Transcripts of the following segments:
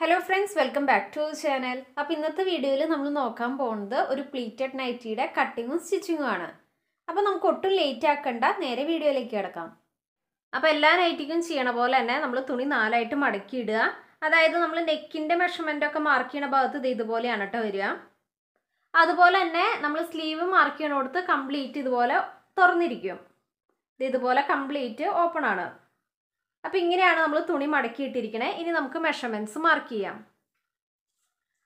Hello friends welcome back to channel അപ്പോൾ ഇന്നത്തെ വീഡിയോയിൽ നമ്മൾ നോക്കാൻ പോകുന്നത് ഒരു പ്ലീറ്റഡ് നൈറ്റിയുടെ കട്ടിങ്ങും സ്റ്റിച്ചിങ്ങും ആണ്. അപ്പോൾ നമുക്ക് ഒട്ടും ലേറ്റ് ആക്കണ്ട നേരെ വീഡിയോയിലേക്ക് കിടക്കാം. അപ്പോൾ എല്ലാ നൈറ്റിക്കും ചെയ്യണ പോലെ തന്നെ നമ്മൾ തുണി നാലായിട്ട് മടക്കി ഇടുക. അതായത് നമ്മൾ നെക്കിന്റെ മെഷർമെന്റ് ഒക്കെ മാർക്ക് ചെയ്യണ ഭാഗത്ത് ഇത് ഇതുപോലെയാണ് കേട്ടോ വരിക. അതുപോലെ തന്നെ നമ്മൾ സ്ലീവ് മാർക്ക് ചെയ്യണോടത്ത് കംപ്ലീറ്റ് ഇതുപോലെ തുറന്നിരിക്കും. ഇത് ഇതുപോലെ കംപ്ലീറ്റ് ഓപ്പൺ ആണ്. അപ്പോൾ ഇങ്ങനെയാണ് നമ്മൾ തുണി മടക്കിയിട്ടിരിക്കണേ. ഇനി നമുക്ക് മെഷർമെന്റ്സ് മാർക്ക് ചെയ്യാം.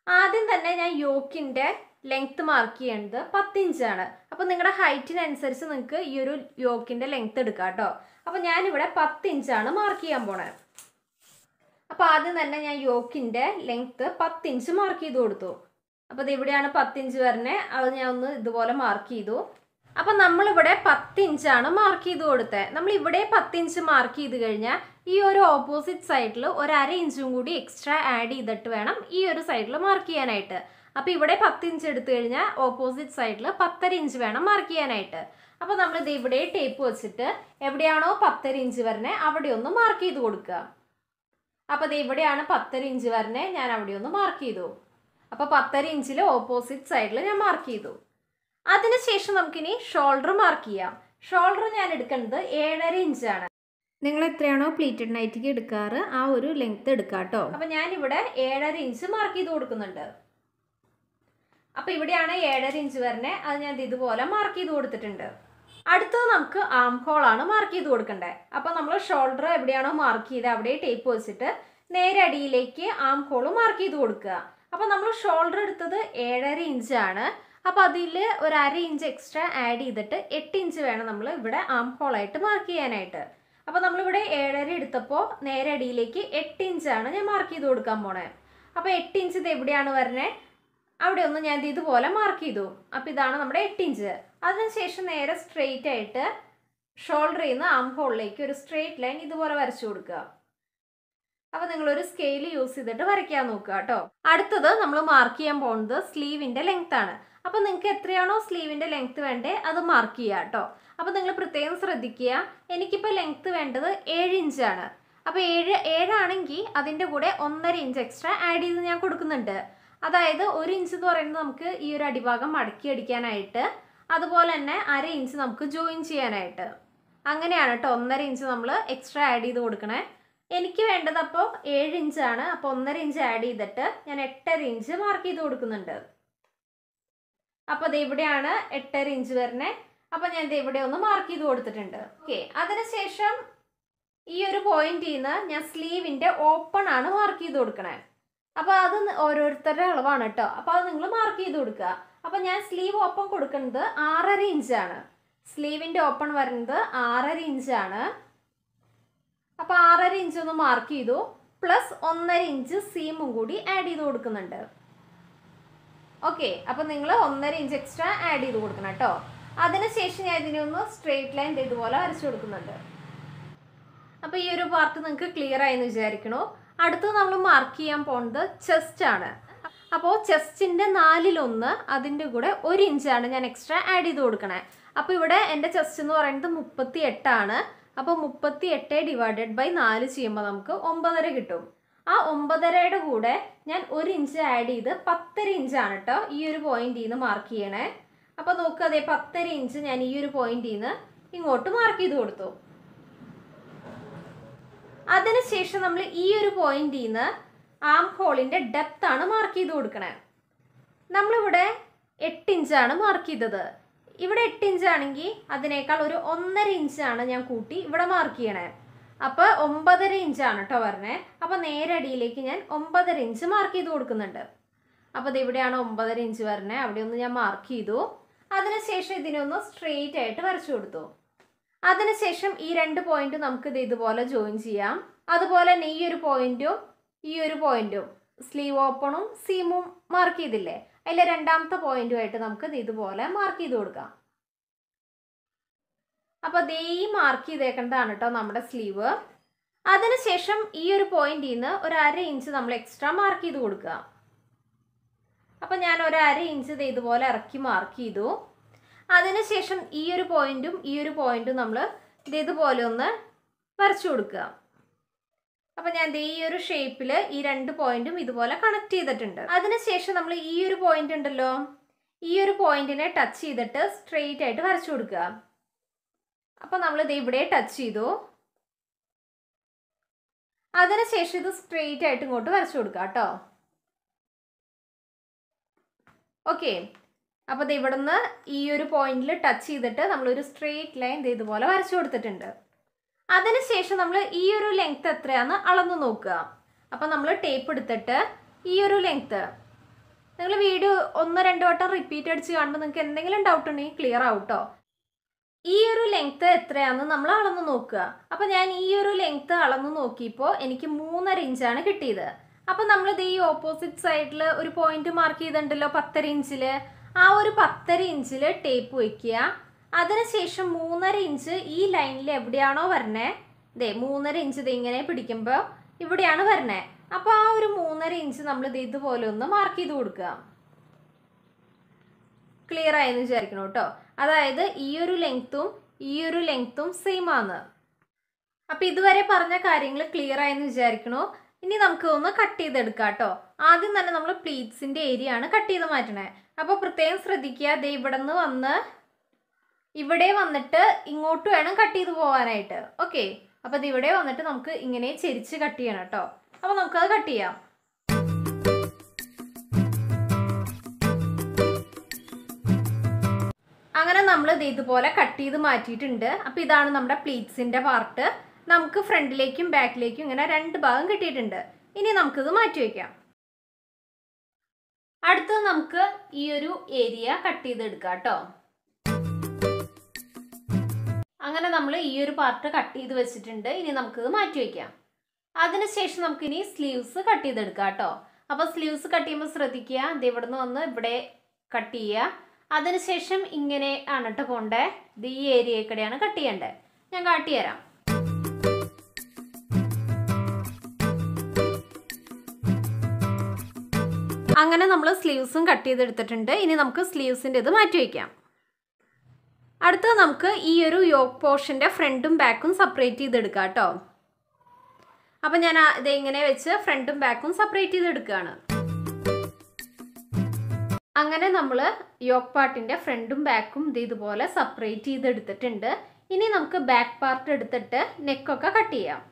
ആദ്യം തന്നെ ഞാൻ യോക്കിന്റെ ലെങ്ത്ത് മാർക്ക് ചെയ്യേണ്ടത് പത്തിഞ്ചാണ്. അപ്പോൾ നിങ്ങളുടെ ഹൈറ്റിനനുസരിച്ച് നിങ്ങൾക്ക് ഈ ഒരു യോക്കിന്റെ ലെങ്ത്ത് എടുക്കാം കേട്ടോ. അപ്പോൾ ഞാനിവിടെ പത്തിഞ്ചാണ് മാർക്ക് ചെയ്യാൻ പോണേ. അപ്പോൾ ആദ്യം തന്നെ ഞാൻ യോക്കിന്റെ ലെങ്ത്ത് പത്തിഞ്ച് മാർക്ക് ചെയ്ത് കൊടുത്തു. അപ്പോൾ ഇത് ഇവിടെയാണ് പത്ത് ഇഞ്ച് വരണേ. അത് ഞാൻ ഒന്ന് ഇതുപോലെ മാർക്ക് ചെയ്തു. അപ്പം നമ്മളിവിടെ പത്തിഞ്ചാണ് മാർക്ക് ചെയ്ത് കൊടുത്തത് നമ്മൾ ഇവിടെ പത്ത് ഇഞ്ച് മാർക്ക് ചെയ്ത് കഴിഞ്ഞാൽ ഈ ഒരു ഓപ്പോസിറ്റ് സൈഡിൽ ഒരു അര ഇഞ്ചും കൂടി എക്സ്ട്രാ ആഡ് ചെയ്തിട്ട് വേണം ഈ ഒരു സൈഡിൽ മാർക്ക് ചെയ്യാനായിട്ട്. അപ്പോൾ ഇവിടെ പത്ത് ഇഞ്ച് എടുത്തു കഴിഞ്ഞാൽ ഓപ്പോസിറ്റ് സൈഡിൽ പത്തര ഇഞ്ച് വേണം മാർക്ക് ചെയ്യാനായിട്ട്. അപ്പോൾ നമ്മൾ ഇത് ഇവിടെ ടേപ്പ് വെച്ചിട്ട് എവിടെയാണോ പത്തര ഇഞ്ച് വരണേ അവിടെ ഒന്ന് മാർക്ക് ചെയ്ത് കൊടുക്കുക. അപ്പോൾ ഇത് ഇവിടെയാണ് പത്തര ഇഞ്ച് വരണേ ഞാൻ അവിടെ ഒന്ന് മാർക്ക് ചെയ്തു. അപ്പോൾ പത്തര ഇഞ്ചിൽ ഓപ്പോസിറ്റ് സൈഡിൽ ഞാൻ മാർക്ക് ചെയ്തു. അതിനുശേഷം നമുക്കിനി ഷോൾഡർ മാർക്ക് ചെയ്യാം. ഷോൾഡർ ഞാൻ എടുക്കുന്നത് ഏഴര ഇഞ്ചാണ്. നിങ്ങൾ എത്രയാണോ പ്ലീറ്റഡ് നൈറ്റിക്ക് എടുക്കാറ് ആ ഒരു ലെങ്ത് എടുക്കാം കേട്ടോ അപ്പം ഞാനിവിടെ ഏഴര ഇഞ്ച് മാർക്ക് ചെയ്ത് കൊടുക്കുന്നുണ്ട്. അപ്പോൾ ഇവിടെയാണ് ഏഴര ഇഞ്ച് വരണേ. അത് ഞാൻ ഇതുപോലെ മാർക്ക് ചെയ്ത് കൊടുത്തിട്ടുണ്ട്. അടുത്തത് നമുക്ക് ആം ഹോളാണ് മാർക്ക് ചെയ്ത് കൊടുക്കേണ്ടത് അപ്പോൾ നമ്മൾ ഷോൾഡർ എവിടെയാണോ മാർക്ക് ചെയ്ത് അവിടെ ടേപ്പ് വെച്ചിട്ട് നേരെ അടിയിലേക്ക് ആം ഹോൾ മാർക്ക് ചെയ്ത് കൊടുക്കുക. അപ്പോൾ നമ്മൾ ഷോൾഡർ എടുത്തത് ഏഴര ആണ്. അപ്പോൾ അതിൽ ഒരു അര ഇഞ്ച് എക്സ്ട്രാ ആഡ് ചെയ്തിട്ട് എട്ട് ഇഞ്ച് വേണം നമ്മൾ ഇവിടെ ആം ഹോളായിട്ട് മാർക്ക് ചെയ്യാനായിട്ട്. അപ്പോൾ നമ്മളിവിടെ ഏഴര എടുത്തപ്പോൾ നേരെ അടിയിലേക്ക് എട്ട് ഇഞ്ചാണ് ഞാൻ മാർക്ക് ചെയ്ത് കൊടുക്കാൻ പോണേ. അപ്പോൾ എട്ട് ഇഞ്ച് ഇത് എവിടെയാണ് വരണേ? അവിടെ ഒന്ന് ഞാൻ ഇതുപോലെ മാർക്ക് ചെയ്തു. അപ്പോൾ ഇതാണ് നമ്മുടെ എട്ട് ഇഞ്ച് അതിനുശേഷം നേരെ സ്ട്രെയിറ്റ് ആയിട്ട് ഷോൾഡറിൽ നിന്ന് ആം ഹോളിലേക്ക് ഒരു സ്ട്രെയിറ്റ് ലൈൻ ഇതുപോലെ വരച്ചു കൊടുക്കുക. അപ്പോൾ നിങ്ങളൊരു സ്കെയിൽ യൂസ് ചെയ്തിട്ട് വരയ്ക്കാൻ നോക്കുക കേട്ടോ. അടുത്തത് നമ്മൾ മാർക്ക് ചെയ്യാൻ പോകുന്നത് സ്ലീവിന്റെ ലെങ്ത് ആണ്. അപ്പോൾ നിങ്ങൾക്ക് എത്രയാണോ സ്ലീവിന്റെ ലെങ്ത് വേണ്ടേ അത് മാർക്ക് ചെയ്യുക കേട്ടോ. അപ്പോൾ നിങ്ങൾ പ്രത്യേകം ശ്രദ്ധിക്കുക. എനിക്കിപ്പോൾ ലെങ്ത്ത് വേണ്ടത് ഏഴ് ഇഞ്ചാണ് അപ്പോൾ ഏഴ് ഏഴാണെങ്കിൽ അതിന്റെ കൂടെ ഒന്നര ഇഞ്ച് എക്സ്ട്രാ ആഡ് ചെയ്ത് ഞാൻ കൊടുക്കുന്നുണ്ട്. അതായത് ഒരു ഇഞ്ച് എന്ന് പറയുന്നത് നമുക്ക് ഈ ഒരു അടിഭാഗം മടക്കി അടിക്കാനായിട്ട് അതുപോലെ തന്നെ അര ഇഞ്ച് നമുക്ക് ജോയിൻ ചെയ്യാനായിട്ട്. അങ്ങനെയാണ് കേട്ടോ ഒന്നര ഇഞ്ച് നമ്മൾ എക്സ്ട്രാ ആഡ് ചെയ്ത് കൊടുക്കണേ. എനിക്ക് വേണ്ടത് അപ്പോൾ ഏഴ് ഇഞ്ചാണ് അപ്പോൾ ഒന്നര ഇഞ്ച് ആഡ് ചെയ്തിട്ട് ഞാൻ എട്ടര ഇഞ്ച് മാർക്ക് ചെയ്ത് കൊടുക്കുന്നുണ്ട്. അപ്പോൾ അത് ഇവിടെയാണ് എട്ടര ഇഞ്ച് വരണേ അപ്പോൾ ഞാൻ ഇത് ഇവിടെ ഒന്ന് മാർക്ക് ചെയ്ത് കൊടുത്തിട്ടുണ്ട്. ഓക്കെ അതിനുശേഷം ഈ ഒരു പോയിന്റിൽ നിന്ന് ഞാൻ സ്ലീവിന്റെ ഓപ്പൺ ആണ് മാർക്ക് ചെയ്ത് കൊടുക്കണേ. അപ്പോൾ അത് ഓരോരുത്തരുടെ അളവാണ് കേട്ടോ അപ്പോൾ അത് നിങ്ങൾ മാർക്ക് ചെയ്ത് കൊടുക്കുക. അപ്പോൾ ഞാൻ സ്ലീവ് ഓപ്പൺ കൊടുക്കുന്നത് ആറര ഇഞ്ചാണ് സ്ലീവിന്റെ ഓപ്പൺ വരുന്നത് ആറര ഇഞ്ചാണ് അപ്പോൾ ആറര ഇഞ്ച് ഒന്ന് മാർക്ക് ചെയ്തു. പ്ലസ് ഒന്നര ഇഞ്ച് സീമും കൂടി ആഡ് ചെയ്ത് കൊടുക്കുന്നുണ്ട്. ഓക്കെ അപ്പോൾ നിങ്ങൾ ഒന്നര ഇഞ്ച് എക്സ്ട്രാ ആഡ് ചെയ്ത് കൊടുക്കണം കേട്ടോ അതിനുശേഷം ഞാൻ ഇതിനൊന്ന് സ്ട്രെയിറ്റ് ലൈൻ ഇതുപോലെ വരച്ചു കൊടുക്കുന്നുണ്ട്. അപ്പോൾ ഈ ഒരു പാർട്ട് നിങ്ങൾക്ക് ക്ലിയർ ആയെന്ന് വിചാരിക്കണോ. അടുത്ത് നമ്മൾ മാർക്ക് ചെയ്യാൻ പോണത് ചെസ്റ്റ് ആണ്. അപ്പോൾ ചെസ്റ്റിന്റെ നാലിലൊന്ന് അതിന്റെ കൂടെ ഒരു ഇഞ്ചാണ് ഞാൻ എക്സ്ട്രാ ആഡ് ചെയ്ത് കൊടുക്കണേ. അപ്പോൾ ഇവിടെ എന്റെ ചെസ്റ്റ് എന്ന് പറയുന്നത് മുപ്പത്തി എട്ടാണ് അപ്പോൾ മുപ്പത്തി എട്ട് ഡിവൈഡഡ് ബൈ നാല് ചെയ്യുമ്പോൾ നമുക്ക് ഒമ്പതര കിട്ടും. ആ ഒമ്പതരയുടെ കൂടെ ഞാൻ ഒരു ഇഞ്ച് ആഡ് ചെയ്ത് പത്തര ഇഞ്ചാണ് കേട്ടോ ഈ ഒരു പോയിന്റിൽ നിന്ന് മാർക്ക് ചെയ്യണേ. അപ്പോൾ നോക്കുക അതേ പത്തര ഇഞ്ച് ഞാൻ ഈ ഒരു പോയിന്റിൽ നിന്ന് ഇങ്ങോട്ട് മാർക്ക് ചെയ്ത് കൊടുത്തു. അതിനുശേഷം നമ്മൾ ഈ ഒരു പോയിന്റിൽ നിന്ന് ആം ഹോളിന്റെ ഡെപ്ത് ആണ് മാർക്ക് ചെയ്ത് കൊടുക്കണേ. നമ്മളിവിടെ എട്ട് ഇഞ്ചാണ് മാർക്ക് ചെയ്തത്. ഇവിടെ എട്ട് ഇഞ്ചാണെങ്കിൽ അതിനേക്കാൾ ഒരു ഒന്നര ഇഞ്ചാണ് ഞാൻ കൂട്ടി ഇവിടെ മാർക്ക് ചെയ്യണേ. അപ്പോൾ ഒമ്പതര ഇഞ്ചാണ് കേട്ടോ വരണേ. അപ്പോൾ നേരെ അടിയിലേക്ക് ഞാൻ ഒമ്പതര ഇഞ്ച് മാർക്ക് ചെയ്ത് കൊടുക്കുന്നുണ്ട്. അപ്പോൾ ഇത് ഇവിടെയാണ് ഒമ്പതര ഇഞ്ച് വരണേ. അവിടെ ഒന്ന് ഞാൻ മാർക്ക് ചെയ്തു. അതിനുശേഷം ഇതിനൊന്ന് സ്ട്രെയിറ്റ് ആയിട്ട് വരച്ചു കൊടുത്തു. അതിനുശേഷം ഈ രണ്ട് പോയിന്റ് നമുക്ക് ഇത് ഇതുപോലെ ജോയിൻ ചെയ്യാം. അതുപോലെ തന്നെ ഈ ഒരു പോയിന്റും ഈ ഒരു പോയിന്റും സ്ലീവ് ഓപ്പണും സീമും മാർക്ക് ചെയ്തില്ലേ? അതിലെ രണ്ടാമത്തെ പോയിന്റുമായിട്ട് നമുക്ക് ഇത് ഇതുപോലെ മാർക്ക് ചെയ്ത് കൊടുക്കാം. അപ്പോൾ ദേ മാർക്ക് ചെയ്തേക്കേണ്ടതാണ് കേട്ടോ നമ്മുടെ സ്ലീവ് അതിനുശേഷം ഈ ഒരു പോയിന്റിൽ നിന്ന് ഒരു അര ഇഞ്ച് നമ്മൾ എക്സ്ട്രാ മാർക്ക് ചെയ്ത് കൊടുക്കുക. അപ്പം ഞാൻ ഒരു അര ഇഞ്ച് ഇത് ഇതുപോലെ ഇറക്കി മാർക്ക് ചെയ്തു. അതിനുശേഷം ഈ ഒരു പോയിന്റും ഈ ഒരു പോയിന്റും നമ്മൾ ഇതേതുപോലെ ഒന്ന് വരച്ചു കൊടുക്കുക. അപ്പം ഞാൻ ഈ ഒരു ഷേപ്പിൽ ഈ രണ്ട് പോയിന്റും ഇതുപോലെ കണക്ട് ചെയ്തിട്ടുണ്ട്. അതിനുശേഷം നമ്മൾ ഈ ഒരു പോയിന്റ് ഉണ്ടല്ലോ ഈ ഒരു പോയിന്റിനെ ടച്ച് ചെയ്തിട്ട് സ്ട്രെയിറ്റ് ആയിട്ട് വരച്ചു കൊടുക്കുക. അപ്പം നമ്മൾ ഇത് ഇവിടെ ടച്ച് ചെയ്തു. അതിനുശേഷം ഇത് സ്ട്രെയിറ്റ് ആയിട്ട് ഇങ്ങോട്ട് വരച്ചു കൊടുക്കുക കേട്ടോ. ഓക്കെ അപ്പോൾ ഇത് ഇവിടുന്ന് ഈ ഒരു പോയിന്റിൽ ടച്ച് ചെയ്തിട്ട് നമ്മളൊരു സ്ട്രെയിറ്റ് ലൈൻ ഇതുപോലെ വരച്ചു കൊടുത്തിട്ടുണ്ട്. അതിനുശേഷം നമ്മൾ ഈ ഒരു ലെങ്ത് എത്രയാണെന്ന് അളന്ന് നോക്കുക. അപ്പം നമ്മൾ ടേപ്പ് എടുത്തിട്ട് ഈ ഒരു ലെങ്ത് നിങ്ങൾ വീഡിയോ ഒന്ന് രണ്ട് വട്ടം റിപ്പീറ്റ് അടിച്ച് കാണുമ്പോൾ നിങ്ങൾക്ക് എന്തെങ്കിലും ഡൗട്ട് ഉണ്ടെങ്കിൽ ക്ലിയർ ആവട്ടോ. ഈ ഒരു ലെങ്ത് എത്രയാണെന്ന് നമ്മൾ അളന്ന് നോക്കുക. അപ്പം ഞാൻ ഈ ഒരു ലെങ്ത് അളന്ന് നോക്കിയപ്പോൾ എനിക്ക് മൂന്നര ഇഞ്ചാണ് കിട്ടിയത്. അപ്പം നമ്മളിത് ഈ ഓപ്പോസിറ്റ് സൈഡിൽ ഒരു പോയിന്റ് മാർക്ക് ചെയ്തിട്ടുണ്ടല്ലോ പത്തര ഇഞ്ചിൽ ആ ഒരു പത്തര ഇഞ്ചിൽ ടേപ്പ് വയ്ക്കുക അതിനുശേഷം മൂന്നര ഇഞ്ച് ഈ ലൈനിൽ എവിടെയാണോ വരണേ? ദേ മൂന്നര ഇഞ്ച് ഇത് ഇങ്ങനെ പിടിക്കുമ്പോൾ ഇവിടെയാണ് വരണേ. അപ്പോൾ ആ ഒരു മൂന്നര ഇഞ്ച് നമ്മൾ ഇത് ഇതുപോലെ ഒന്ന് മാർക്ക് ചെയ്ത് കൊടുക്കുക. ക്ലിയർ ആയെന്ന് വിചാരിക്കണം കേട്ടോ അതായത് ഈ ഒരു ലെങ്ത്തും ഈ ഒരു ലെങ്ത്തും സെയിം ആണ്. അപ്പം ഇതുവരെ പറഞ്ഞ കാര്യങ്ങൾ ക്ലിയർ ആയെന്ന് വിചാരിക്കണു. ഇനി നമുക്ക് ഒന്ന് കട്ട് ചെയ്തെടുക്കാം കേട്ടോ. ആദ്യം തന്നെ നമ്മൾ പ്ലീറ്റ്സിന്റെ ഏരിയ ആണ് കട്ട് ചെയ്ത് മാറ്റണേ. അപ്പോൾ പ്രത്യേകം ശ്രദ്ധിക്കുക ദേ ഇവിടെ നിന്ന് വന്ന് ഇവിടെ വന്നിട്ട് ഇങ്ങോട്ട് വേണം കട്ട് ചെയ്ത് പോകാനായിട്ട്. ഓക്കെ അപ്പോൾ അത് ഇവിടെ വന്നിട്ട് നമുക്ക് ഇങ്ങനെ ചെരിച്ച് കട്ട് ചെയ്യണം കേട്ടോ. അപ്പോൾ നമുക്കത് കട്ട് ചെയ്യാം. അങ്ങനെ നമ്മൾ ഇത് ഇതുപോലെ കട്ട് ചെയ്ത് മാറ്റിയിട്ടുണ്ട്. അപ്പോൾ ഇതാണ് നമ്മുടെ പ്ലീറ്റ്സിന്റെ പാർട്ട് നമുക്ക് ഫ്രണ്ടിലേക്കും ബാക്കിലേക്കും ഇങ്ങനെ രണ്ട് ഭാഗം കിട്ടിയിട്ടുണ്ട്. ഇനി നമുക്കിത് മാറ്റി വയ്ക്കാം അടുത്തത് നമുക്ക് ഈ ഒരു ഏരിയ കട്ട് ചെയ്തെടുക്കാം കേട്ടോ. അങ്ങനെ നമ്മൾ ഈ ഒരു പാർട്ട് കട്ട് ചെയ്ത് വെച്ചിട്ടുണ്ട്. ഇനി നമുക്കിത് മാറ്റി വയ്ക്കാം അതിനുശേഷം നമുക്കിനി സ്ലീവ്സ് കട്ട് ചെയ്തെടുക്കാം കേട്ടോ. അപ്പോൾ സ്ലീവ്സ് കട്ട് ചെയ്യുമ്പോൾ ശ്രദ്ധിക്കുക. ഇത് ഇവിടെ നിന്ന് വന്ന് ഇവിടെ കട്ട് ചെയ്യുക. അതിനുശേഷം ഇങ്ങനെ ആണ് കേട്ടോ പോണ്ടേ. ഇത് ഈ ഏരിയയിൽ കട്ട് ചെയ്യേണ്ടത്. ഞാൻ കാട്ടി അങ്ങനെ നമ്മൾ സ്ലീവ്സും കട്ട് ചെയ്തെടുത്തിട്ടുണ്ട്. ഇനി നമുക്ക് സ്ലീവ്സിന്റെ ഇത് മാറ്റി വയ്ക്കാം അടുത്തത് നമുക്ക് ഈ ഒരു യോക്ക് പോർഷന്റെ ഫ്രണ്ടും ബാക്കും സെപ്പറേറ്റ് ചെയ്തെടുക്കാം കേട്ടോ. അപ്പം ഞാൻ ഇത് ഇങ്ങനെ വെച്ച് ഫ്രണ്ടും ബാക്കും സെപ്പറേറ്റ് ചെയ്തെടുക്കുകയാണ്. അങ്ങനെ നമ്മൾ യോക്ക് പാർട്ടിന്റെ ഫ്രണ്ടും ബാക്കും ഇത് ഇതുപോലെ സെപ്പറേറ്റ് ചെയ്തെടുത്തിട്ടുണ്ട്. ഇനി നമുക്ക് ബാക്ക് പാർട്ട് എടുത്തിട്ട് നെക്കൊക്കെ കട്ട് ചെയ്യാം.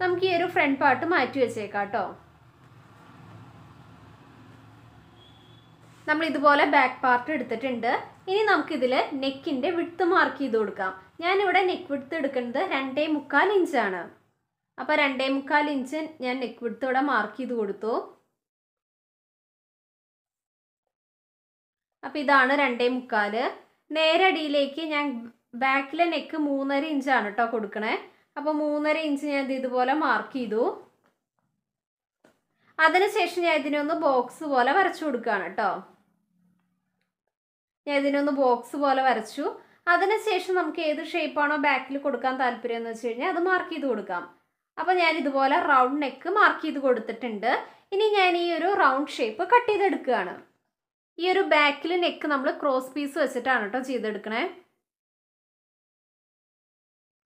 നമുക്ക് ഈ ഒരു ഫ്രണ്ട് പാർട്ട് മാറ്റി വെച്ചേക്കാം കേട്ടോ. നമ്മൾ ഇതുപോലെ ബാക്ക് പാർട്ട് എടുത്തിട്ടുണ്ട്. ഇനി നമുക്കിതിൽ നെക്കിന്റെ വിട്ട് മാർക്ക് ചെയ്ത് കൊടുക്കാം. ഞാനിവിടെ നെക്ക് വിട്ട് എടുക്കുന്നത് രണ്ടേ മുക്കാൽ ഇഞ്ചാണ് അപ്പോൾ രണ്ടേ മുക്കാൽ ഇഞ്ച് ഞാൻ നെക്ക് വിട്ട് ഇവിടെ മാർക്ക് ചെയ്ത് കൊടുത്തു. അപ്പോൾ ഇതാണ് രണ്ടേ മുക്കാൽ. നേരടിയിലേക്ക് ഞാൻ ബാക്കിലെ നെക്ക് മൂന്നര ഇഞ്ചാണ് കേട്ടോ കൊടുക്കണേ. അപ്പോൾ മൂന്നര ഇഞ്ച് ഞാൻ ഇത് ഇതുപോലെ മാർക്ക് ചെയ്തു. അതിനുശേഷം ഞാൻ ഇതിനൊന്ന് ബോക്സ് പോലെ വരച്ചു കൊടുക്കുകയാണ് കേട്ടോ ഞാൻ ഇതിനൊന്ന് ബോക്സ് പോലെ വരച്ചു. അതിനുശേഷം നമുക്ക് ഏത് ഷേപ്പാണോ ബാക്കിൽ കൊടുക്കാൻ താല്പര്യം എന്ന് വെച്ച് കഴിഞ്ഞാൽ അത് മാർക്ക് ചെയ്ത് കൊടുക്കാം. അപ്പോൾ ഞാൻ ഇതുപോലെ റൗണ്ട് നെക്ക് മാർക്ക് ചെയ്ത് കൊടുത്തിട്ടുണ്ട്. ഇനി ഞാൻ ഈ ഒരു റൗണ്ട് ഷേപ്പ് കട്ട് ചെയ്തെടുക്കുകയാണ്. ഈ ഒരു ബാക്കിൽ നെക്ക് നമ്മൾ ക്രോസ് പീസ് വെച്ചിട്ടാണ് കേട്ടോ ചെയ്തെടുക്കണേ.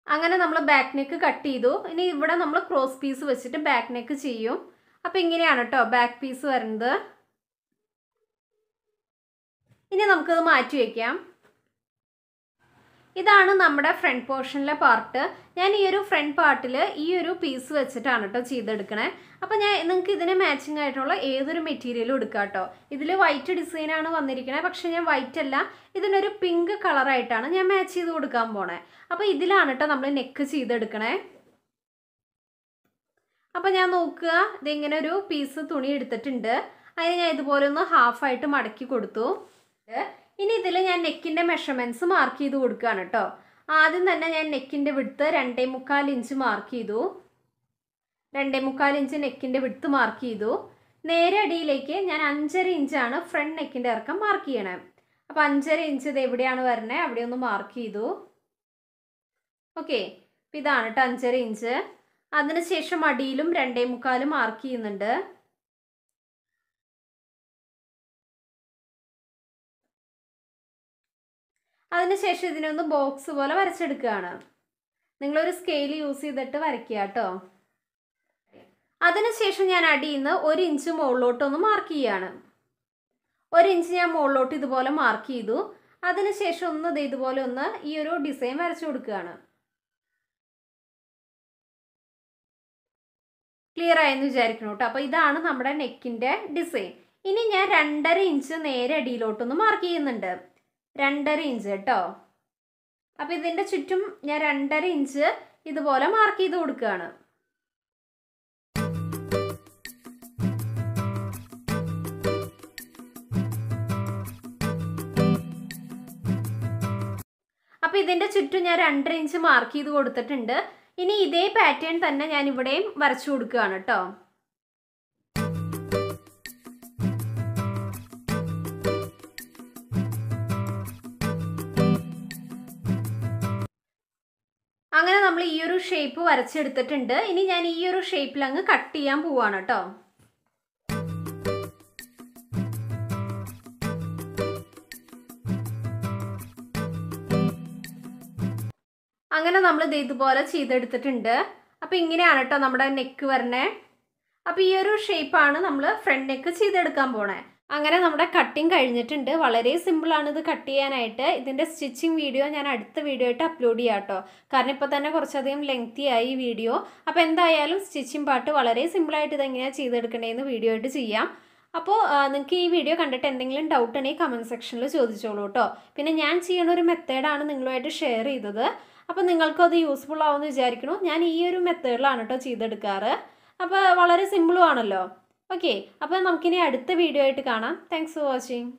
അങ്ങനെ നമ്മൾ ബാക്ക് നെക്ക് കട്ട് ചെയ്തു. ഇനി ഇവിടെ നമ്മൾ ക്രോസ് പീസ് വെച്ചിട്ട് ബാക്ക് നെക്ക് ചെയ്യും. അപ്പം ഇങ്ങനെയാണ് കേട്ടോ ബാക്ക് പീസ് വരുന്നത്. ഇനി നമുക്കത് മാറ്റി വയ്ക്കാം ഇതാണ് നമ്മുടെ ഫ്രണ്ട് പോർഷനിലെ പാർട്ട് ഞാൻ ഈ ഒരു ഫ്രണ്ട് പാർട്ടിൽ ഈ ഒരു പീസ് വെച്ചിട്ടാണ് കേട്ടോ ചെയ്തെടുക്കണേ. അപ്പോൾ ഞാൻ നിങ്ങൾക്ക് ഇതിന് മാച്ചിങ് ആയിട്ടുള്ള ഏതൊരു മെറ്റീരിയലും എടുക്കാം കേട്ടോ ഇതിൽ വൈറ്റ് ഡിസൈനാണ് വന്നിരിക്കുന്നത് പക്ഷേ ഞാൻ വൈറ്റ് അല്ല. ഇതിനൊരു പിങ്ക് കളറായിട്ടാണ് ഞാൻ മാച്ച് ചെയ്ത് കൊടുക്കാൻ പോണേ. അപ്പോൾ ഇതിലാണ് കേട്ടോ നമ്മൾ നെക്ക് ചെയ്തെടുക്കണേ. അപ്പോൾ ഞാൻ നോക്കുക ഇതിങ്ങനെ ഒരു പീസ് തുണി എടുത്തിട്ടുണ്ട്. അതിന് ഞാൻ ഇതുപോലെ ഒന്ന് ഹാഫായിട്ട് മടക്കി കൊടുത്തു. ഇനി ഇതിൽ ഞാൻ നെക്കിന്റെ മെഷർമെന്റ്സ് മാർക്ക് ചെയ്ത് കൊടുക്കുകയാണ് കേട്ടോ. ആദ്യം തന്നെ ഞാൻ നെക്കിന്റെ വിടുത്ത് രണ്ടേ മുക്കാൽ ഇഞ്ച് മാർക്ക് ചെയ്തു. രണ്ടേ മുക്കാൽ ഇഞ്ച് നെക്കിന്റെ വിടുത്ത് മാർക്ക് ചെയ്തു. നേരെ അടിയിലേക്ക് ഞാൻ അഞ്ചര ഇഞ്ചാണ് ഫ്രണ്ട് നെക്കിന്റെ ഇറക്കം മാർക്ക് ചെയ്യണേ. അപ്പോൾ അഞ്ചര ഇഞ്ച് ഇത് എവിടെയാണ് വരണേ? അവിടെ ഒന്ന് മാർക്ക് ചെയ്തു. ഓക്കെ അപ്പം ഇതാണ് കേട്ടോ അഞ്ചര ഇഞ്ച് അതിനുശേഷം അടിയിലും രണ്ടേ മുക്കാലും മാർക്ക് ചെയ്യുന്നുണ്ട്. അതിനുശേഷം ഇതിനൊന്ന് ബോക്സ് പോലെ വരച്ചെടുക്കുകയാണ്. നിങ്ങളൊരു സ്കെയിൽ യൂസ് ചെയ്തിട്ട് വരയ്ക്കുക കേട്ടോ. അതിനുശേഷം ഞാൻ അടിയിൽ നിന്ന് ഒരു ഇഞ്ച് മുകളിലോട്ടൊന്ന് മാർക്ക് ചെയ്യാണ്. ഒരു ഇഞ്ച് ഞാൻ മുകളിലോട്ട് ഇതുപോലെ മാർക്ക് ചെയ്തു. അതിനുശേഷം ഒന്ന് ഇത് ഇതുപോലെ ഒന്ന് ഈ ഒരു ഡിസൈൻ വരച്ചു കൊടുക്കുകയാണ്. ക്ലിയർ ആയെന്ന് വിചാരിക്കണം കേട്ടോ. അപ്പോൾ ഇതാണ് നമ്മുടെ നെക്കിന്റെ ഡിസൈൻ ഇനി ഞാൻ രണ്ടര ഇഞ്ച് നേരെ അടിയിലോട്ടൊന്ന് മാർക്ക് ചെയ്യുന്നുണ്ട്. രണ്ടര ഇഞ്ച് കേട്ടോ. അപ്പോൾ ഇതിന്റെ ചുറ്റും ഞാൻ രണ്ടര ഇഞ്ച് ഇതുപോലെ മാർക്ക് ചെയ്ത് കൊടുക്കുകയാണ്. അപ്പോൾ ഇതിന്റെ ചുറ്റും ഞാൻ രണ്ടര ഇഞ്ച് മാർക്ക് ചെയ്ത് കൊടുത്തിട്ടുണ്ട്. ഇനി ഇതേ പാറ്റേൺ തന്നെ ഞാൻ ഇവിടെയും വരച്ചു കൊടുക്കുകയാണ് കേട്ടോ. അങ്ങനെ നമ്മൾ ഈ ഒരു ഷേപ്പ് വരച്ചെടുത്തിട്ടുണ്ട്. ഇനി ഞാൻ ഈ ഒരു ഷേപ്പിൽ അങ്ങ് കട്ട് ചെയ്യാൻ പോവാണ് കേട്ടോ. അങ്ങനെ നമ്മൾ ഇത് ഇതുപോലെ ചെയ്തെടുത്തിട്ടുണ്ട്. അപ്പോൾ ഇങ്ങനെയാണ് കേട്ടോ നമ്മുടെ നെക്ക് വരണേ. അപ്പോൾ ഈ ഒരു ഷേപ്പാണ് നമ്മൾ ഫ്രണ്ട് നെക്ക് ചെയ്തെടുക്കാൻ പോണേ. അങ്ങനെ നമ്മുടെ കട്ടിങ് കഴിഞ്ഞിട്ടുണ്ട്. വളരെ സിമ്പിളാണ് ഇത് കട്ട് ചെയ്യാനായിട്ട്. ഇതിന്റെ സ്റ്റിച്ചിങ് വീഡിയോ ഞാൻ അടുത്ത വീഡിയോ ആയിട്ട് അപ്ലോഡ് ചെയ്യാം കേട്ടോ. കാരണം ഇപ്പോൾ തന്നെ കുറച്ചധികം ലെങ്തി ആയി ഈ വീഡിയോ അപ്പോൾ എന്തായാലും സ്റ്റിച്ചിങ് പാർട്ട് വളരെ സിമ്പിളായിട്ട് ഇതെങ്ങനെയാണ് ചെയ്തെടുക്കണേന്ന് വീഡിയോ ആയിട്ട് ചെയ്യാം. അപ്പോൾ നിങ്ങൾക്ക് ഈ വീഡിയോ കണ്ടിട്ട് എന്തെങ്കിലും ഡൗട്ട് ഉണ്ടെങ്കിൽ കമന്റ് സെക്ഷനിൽ ചോദിച്ചോളൂ കേട്ടോ. പിന്നെ ഞാൻ ചെയ്യുന്ന ഒരു മെത്തേഡാണ് നിങ്ങളുമായിട്ട് ഷെയർ ചെയ്തത്. അപ്പോൾ നിങ്ങൾക്കും അത് യൂസ്ഫുൾ ആവുമെന്ന് വിചാരിക്കണു ഞാൻ ഈ ഒരു മെത്തേഡിലാണ് കേട്ടോ ചെയ്തെടുക്കാറ്. അപ്പോൾ വളരെ സിമ്പിളും ആണല്ലോ. ഓക്കെ അപ്പോൾ നമുക്കിനി അടുത്ത വീഡിയോ ആയിട്ട് കാണാം. Thanks for watching